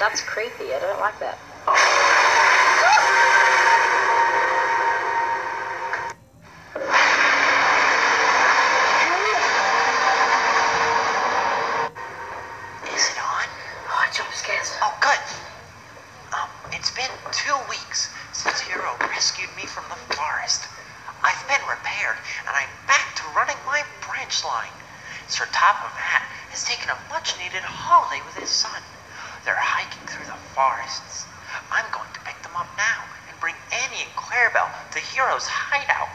That's creepy. I don't like that. Is it on? Oh, jump scares. Oh, good. Um, it's been two weeks since Hiro rescued me from the forest. I've been repaired, and I'm back to running my branch line. Sir Topham Hatt has taken a much-needed holiday with his son. Forests. I'm going to pick them up now and bring Annie and Clarabelle to Hiro's hideout.